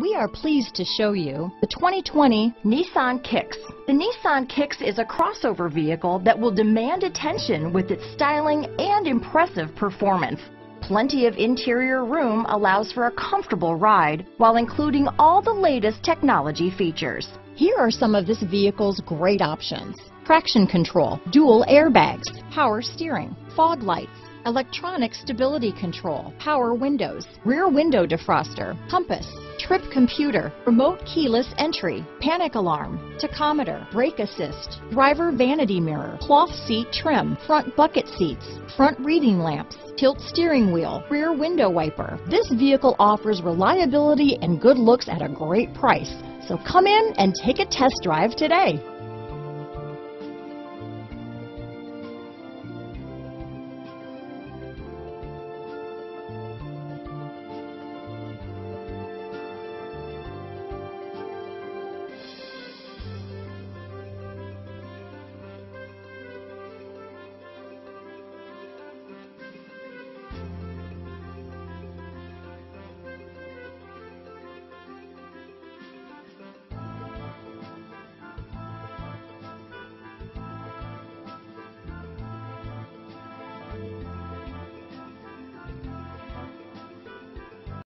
We are pleased to show you the 2020 Nissan Kicks. The Nissan Kicks is a crossover vehicle that will demand attention with its styling and impressive performance. Plenty of interior room allows for a comfortable ride while including all the latest technology features. Here are some of this vehicle's great options. Traction control, dual airbags, power steering, fog lights, electronic stability control, power windows, rear window defroster, compass, trip computer, remote keyless entry, panic alarm, tachometer, brake assist, driver vanity mirror, cloth seat trim, front bucket seats, front reading lamps, tilt steering wheel, rear window wiper. This vehicle offers reliability and good looks at a great price. So come in and take a test drive today.